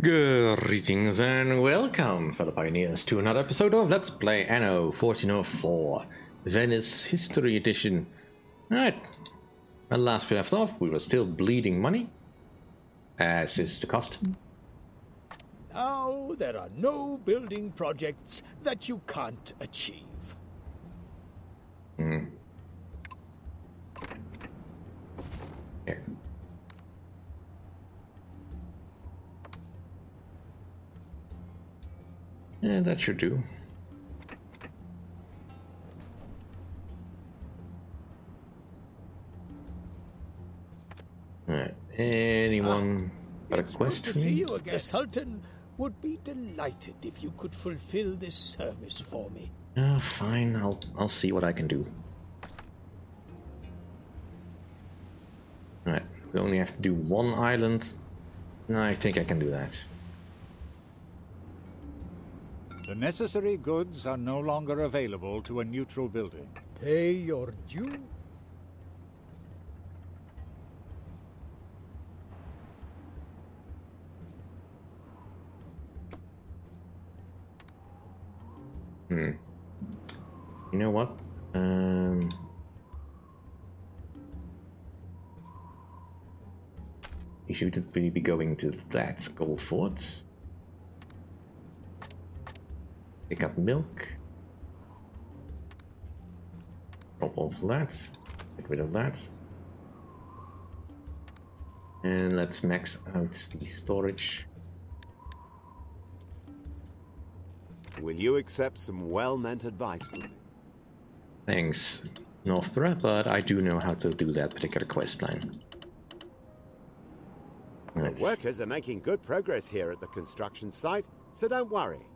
Greetings and welcome, fellow pioneers, to another episode of Let's Play Anno 1404, Venice History Edition. Alright, well, last we left off, we were still bleeding money, as is the custom. Now there are no building projects that you can't achieve. Here. Yeah, that should do. Alright, anyone ah, got a quest good for to see me? you again. The Sultan would be delighted if you could fulfill this service for me. Oh, fine, I'll, I'll see what I can do. Alright, we only have to do one island. No, I think I can do that. The necessary goods are no longer available to a neutral building. Pay your due. Hmm. You know what? Um. You shouldn't really be going to that gold fort. Pick up milk. Drop off that. Get rid of that. And let's max out the storage. Will you accept some well-meant advice from me? Thanks, Northburgh, but I do know how to do that particular quest line. The workers are making good progress here at the construction site, so don't worry.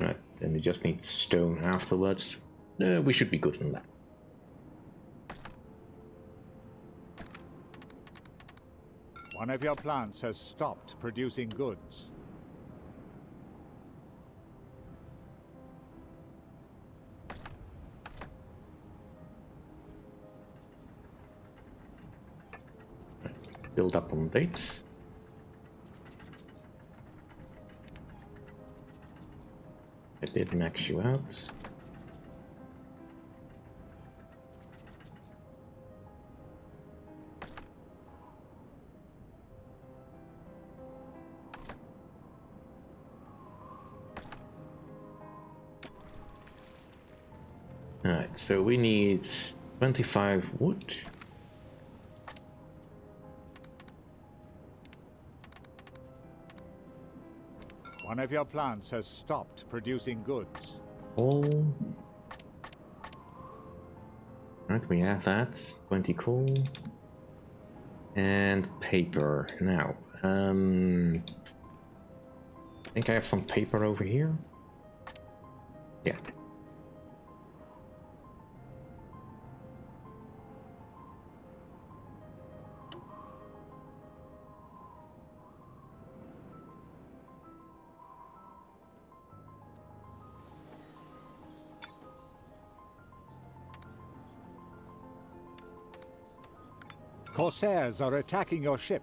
Right, then we just need stone afterwards. Uh, we should be good on that. One of your plants has stopped producing goods. Build up on dates. I did max you out. Alright, so we need 25 wood. One of your plants has stopped producing goods. Oh. Right, we have that. 20 coal. And paper. Now, um. I think I have some paper over here. Yeah. Corsairs are attacking your ship.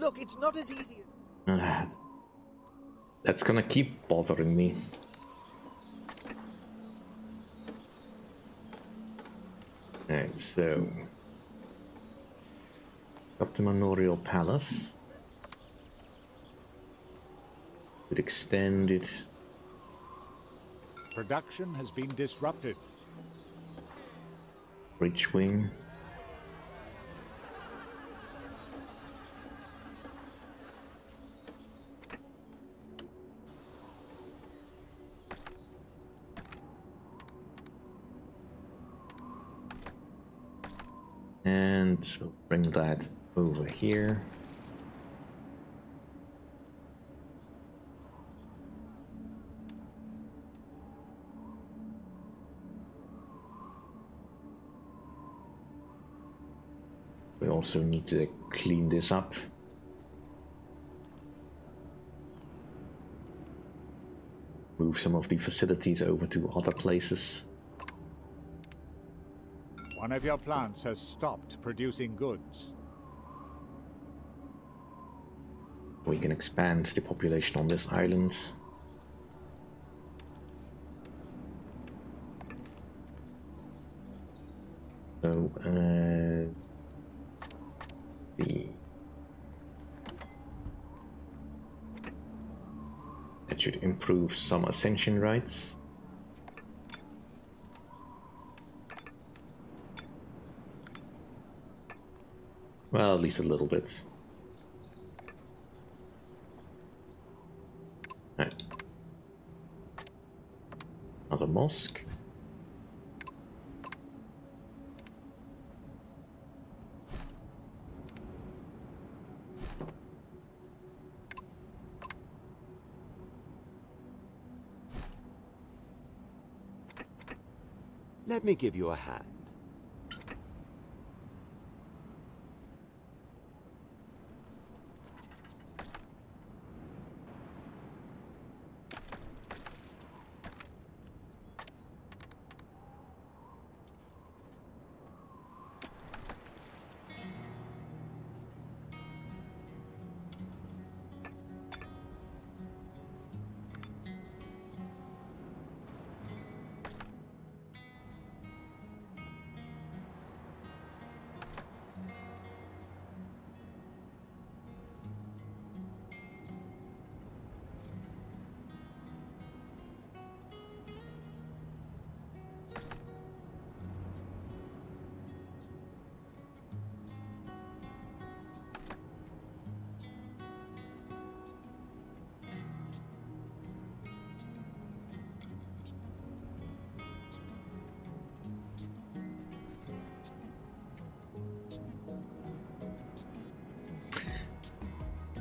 Look, it's not as easy. That's gonna keep bothering me. Alright, so up the Manorial Palace. Could extend it. Production has been disrupted. Bridge wing. And we'll bring that over here. We also need to clean this up. Move some of the facilities over to other places. One of your plants has stopped producing goods. We can expand the population on this island. So, uh, the that should improve some ascension rights. Well, at least a little bit. Right. Another mosque. Let me give you a hand.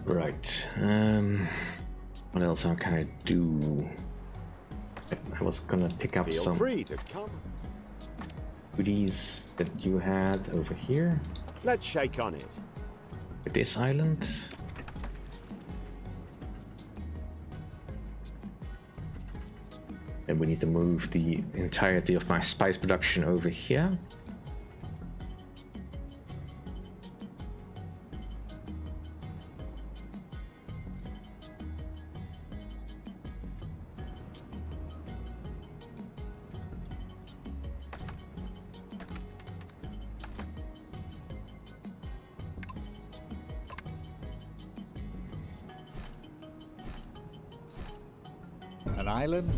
Right. Um, what else can I do? I was gonna pick up Feel some free to come. goodies that you had over here Let's shake on it. this island. And we need to move the entirety of my spice production over here.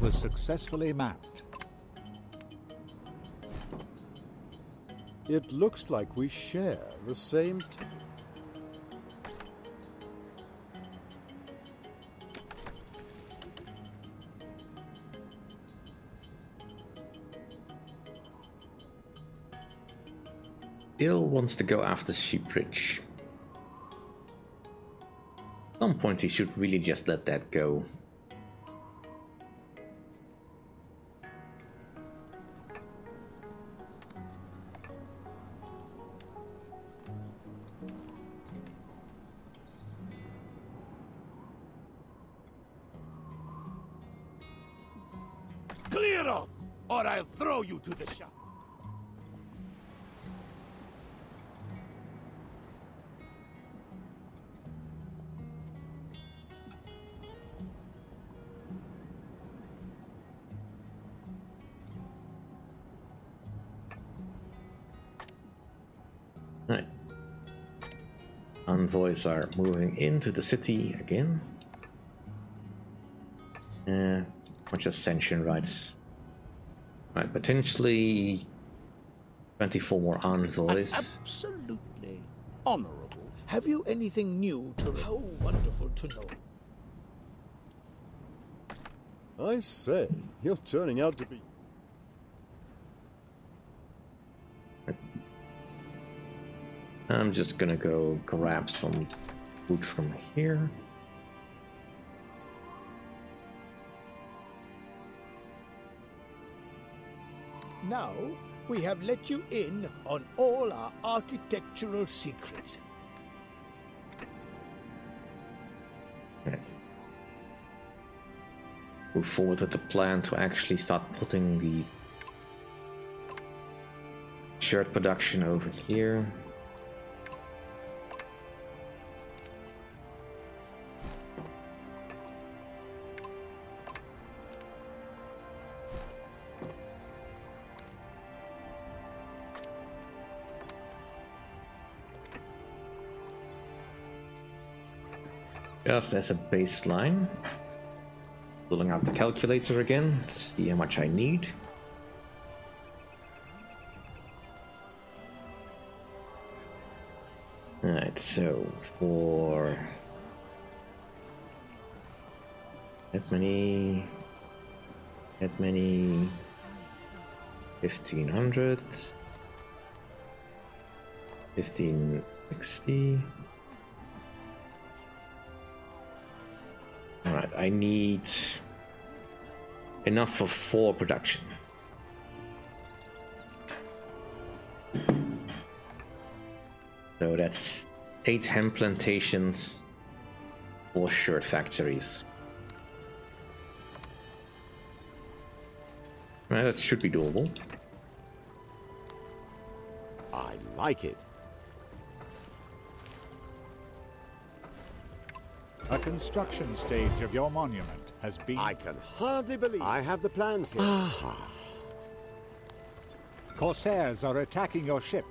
Was successfully mapped. It looks like we share the same. T- Still wants to go after Sheepridge. At some point he should really just let that go. Envoys are moving into the city again. Uh, much ascension rights. Right, potentially 24 more envoys. Absolutely honorable. Have you anything new to... How wonderful to know. I say, you're turning out to be. I'm just gonna go grab some food from here. Now, we have let you in on all our architectural secrets. Move forward with the plan to actually start putting the shirt production over here. Just as a baseline. Pulling out the calculator again, see how much I need. Alright, so for that many, that many, 1500, 1560. I need enough for four production. So that's eight hemp plantations, four shirt factories. Right, that should be doable. I like it. A construction stage of your monument has been. I can hardly believe I have the plans here. Ah. Corsairs are attacking your ship.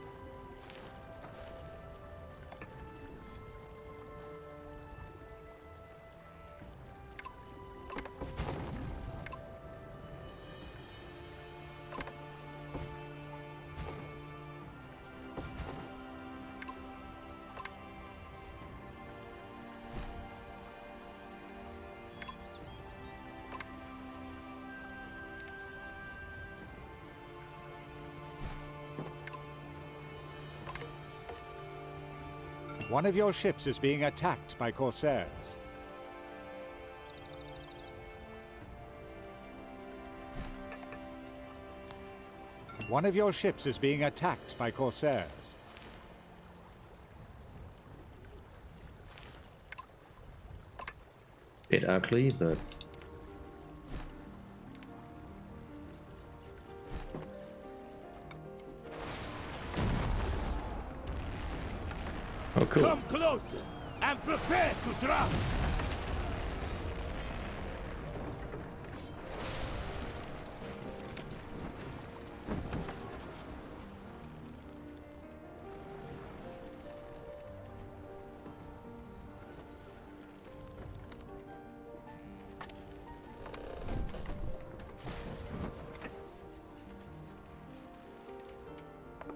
One of your ships is being attacked by Corsairs. One of your ships is being attacked by Corsairs. Bit ugly, but closer and prepare to drop.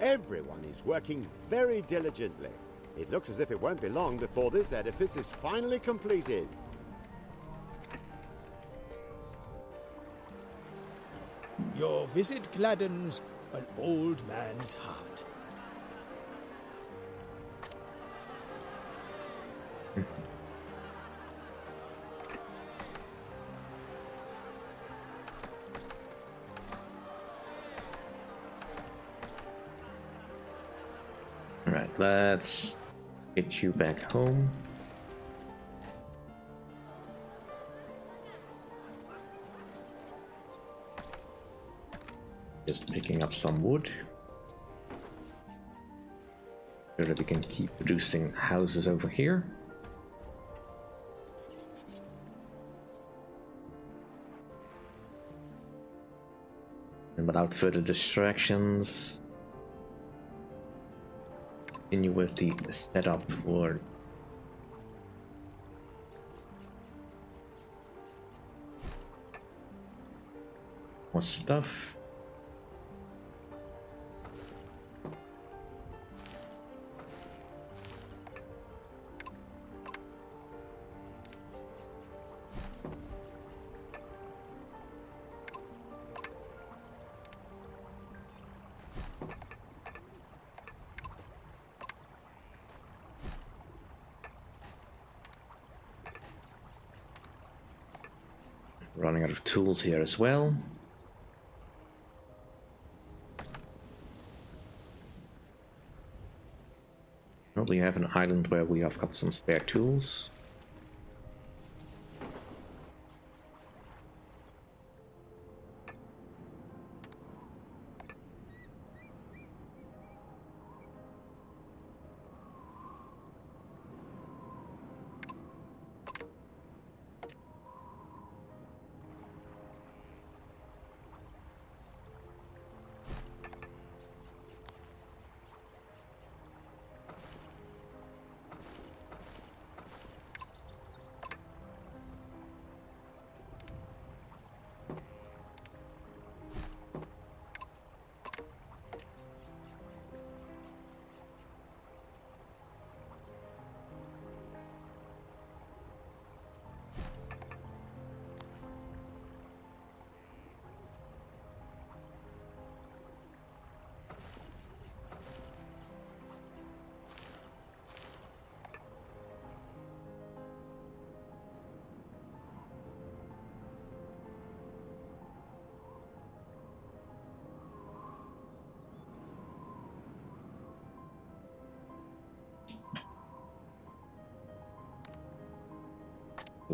Everyone is working very diligently. It looks as if it won't be long before this edifice is finally completed. Your visit gladdens an old man's heart. Alright, let's get you back home. Just picking up some wood. So that we can keep producing houses over here. And without further distractions, continue with the setup for more stuff. Tools here as well. We have an island where we have got some spare tools.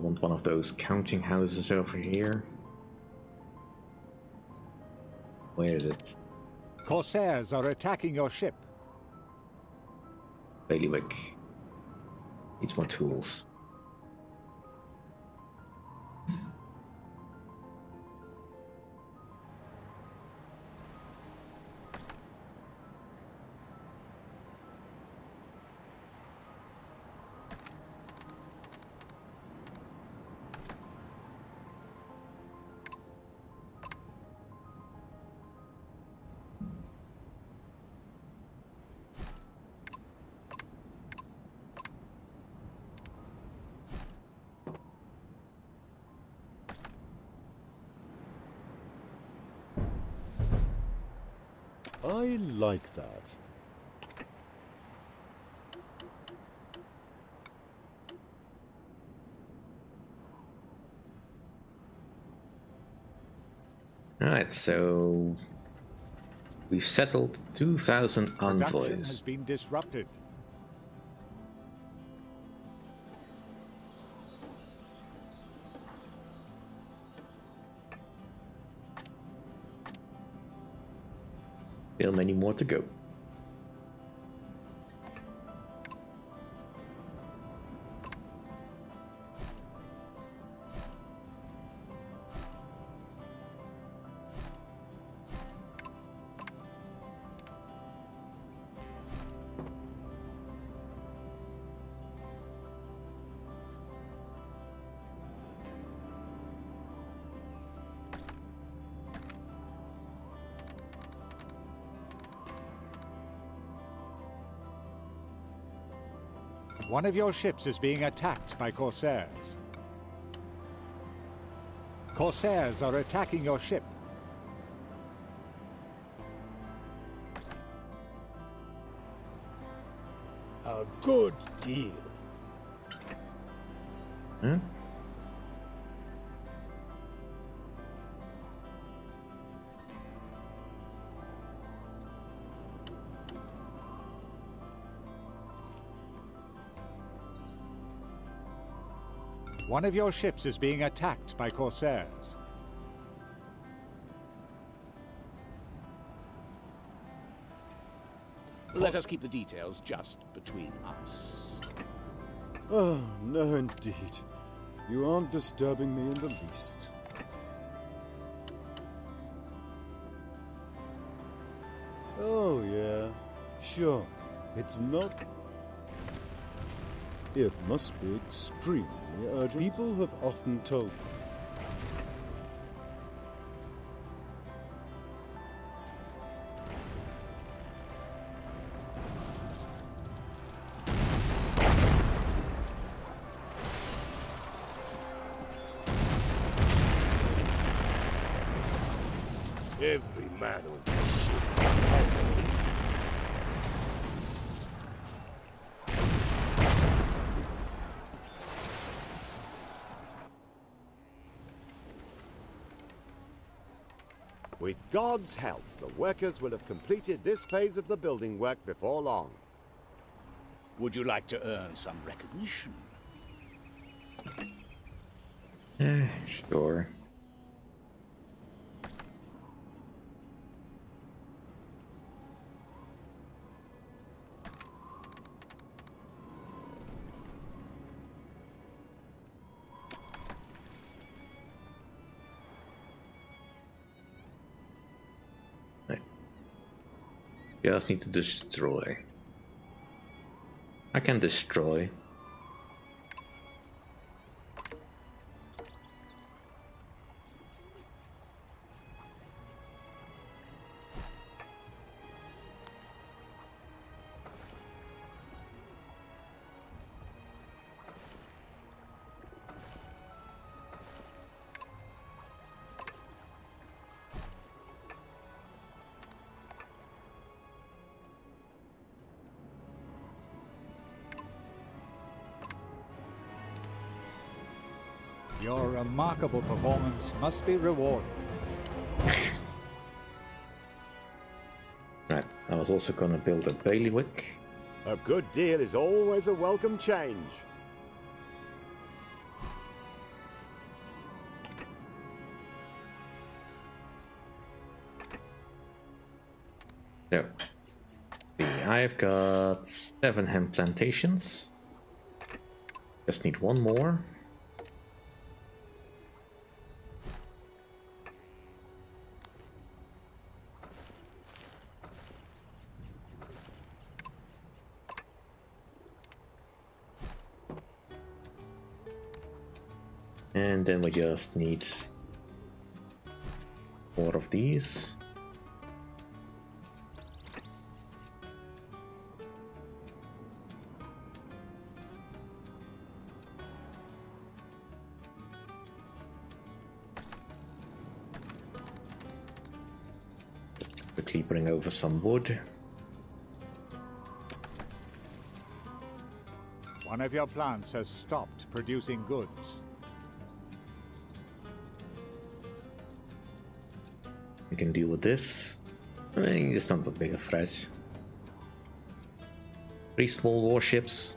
I want one of those counting houses over here. Where is it? Corsairs are attacking your ship. Bailiwick. Needs more tools. I like that. Alright, so we've settled 2,000 envoys. Production has envoys. been disrupted. Still many more to go. One of your ships is being attacked by Corsairs. Corsairs are attacking your ship. A good deal. Hmm? One of your ships is being attacked by Corsairs. Let us keep the details just between us. Oh, no, indeed. You aren't disturbing me in the least. Oh, yeah. Sure. It's not. It must be extremely urgent. People have often told me. God's help, the workers will have completed this phase of the building work before long. Would you like to earn some recognition? Eh, sure. You just need to destroy. I can destroy. Remarkable performance must be rewarded. Right, I was also gonna build a bailiwick. A good deal is always a welcome change. So, see, I've got seven hemp plantations. Just need one more. And then we just need four of these. Quickly bring over some wood. One of your plants has stopped producing goods. Can deal with this. I mean, it's not that big a threat. Three small warships.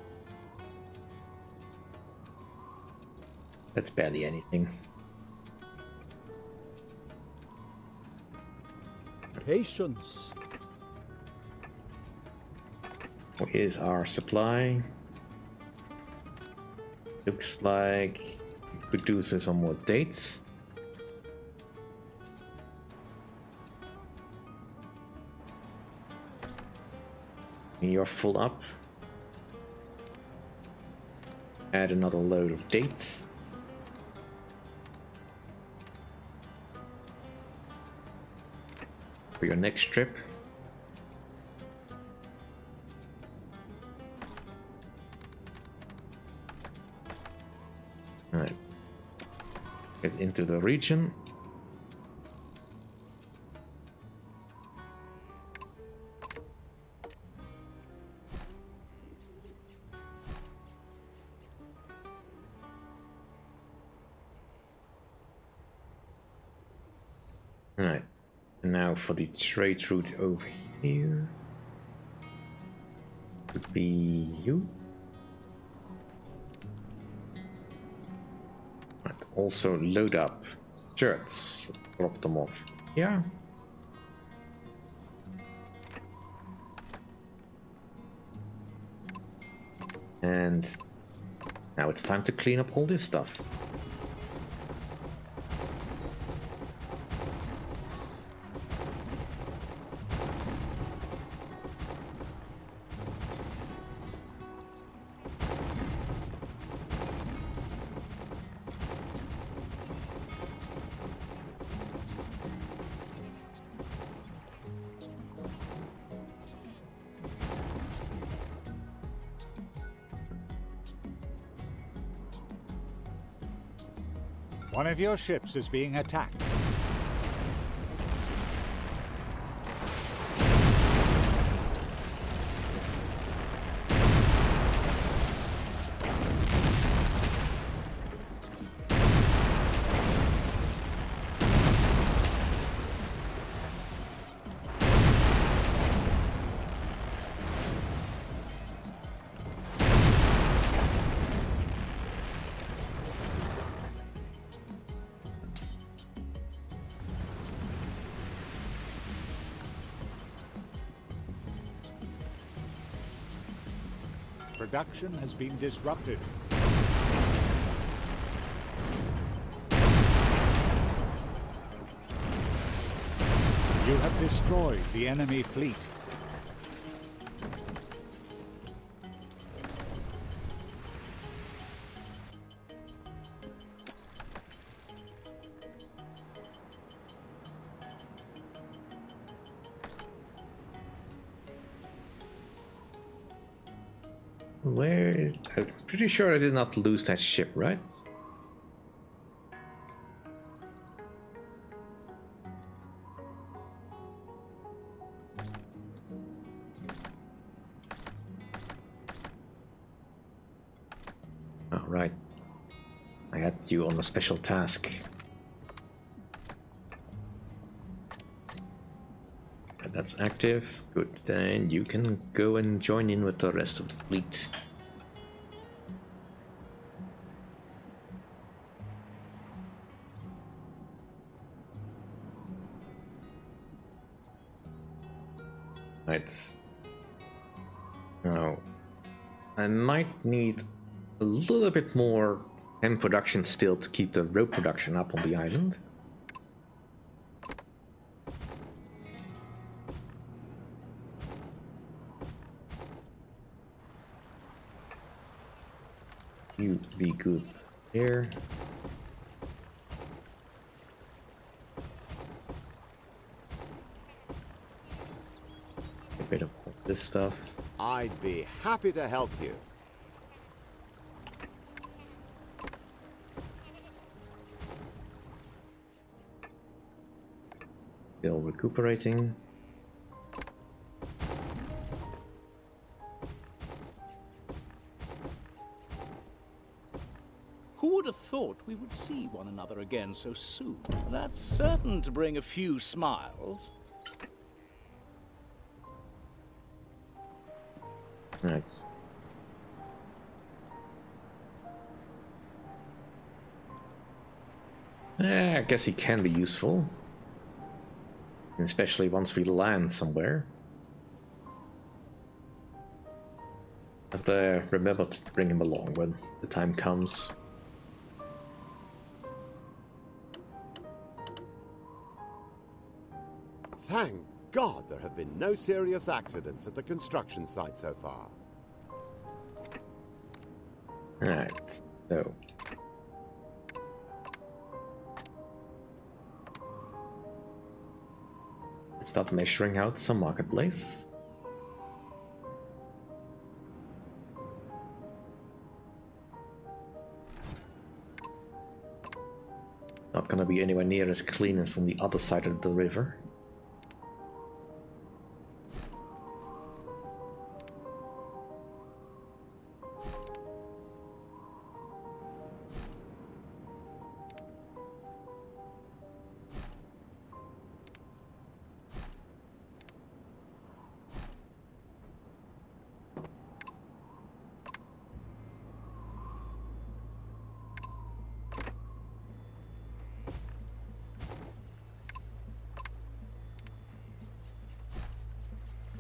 That's barely anything. Patience. Here's our supply. Looks like we could do some more dates. You're full up. Add another load of dates. For your next trip. Alright. Get into the region. For the trade route over here. Would be you. Right, also load up shirts. Drop them off Yeah. And now it's time to clean up all this stuff. One of your ships is being attacked. Production has been disrupted. You have destroyed the enemy fleet. Pretty sure I did not lose that ship, right? Oh, right. I had you on a special task. That's active. Good. Then you can go and join in with the rest of the fleet. Right. Now, I might need a little bit more hemp production still to keep the rope production up on the island. You'd be good here. A bit of this stuff. I'd be happy to help you. Still recuperating. Who would have thought we would see one another again so soon? That's certain to bring a few smiles. Guess he can be useful. Especially once we land somewhere. Have to remember to bring him along when the time comes. Thank God there have been no serious accidents at the construction site so far. Alright, so. Let's start measuring out some marketplace. Not gonna be anywhere near as clean as on the other side of the river.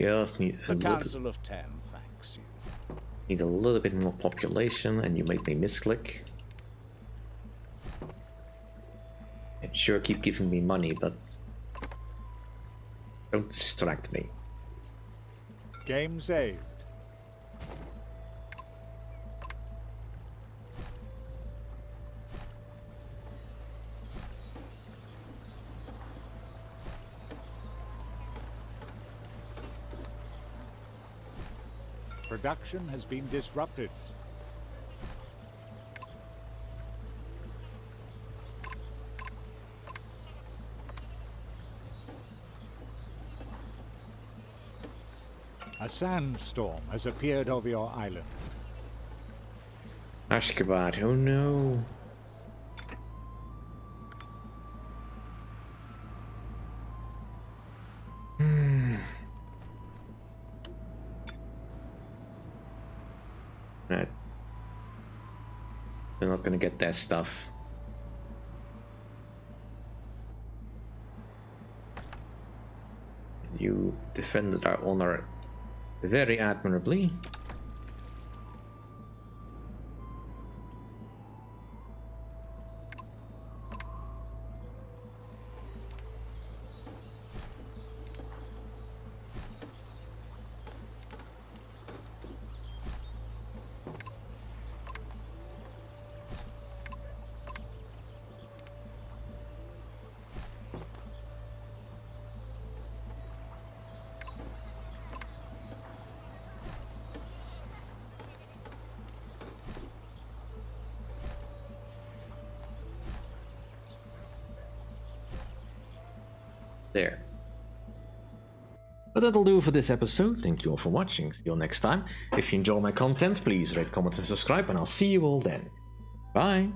Just need a council of ten thanks you. need a little bit more population, and you made me misclick. And sure, keep giving me money, but don't distract me. Game saved. production has been disrupted. A sandstorm has appeared over your island. Ashkabad. oh no. That stuff. You defended our honor very admirably. That'll do for this episode. Thank you all for watching. See you all next time. If you enjoy my content, please rate, comment, and subscribe, and I'll see you all then. Bye.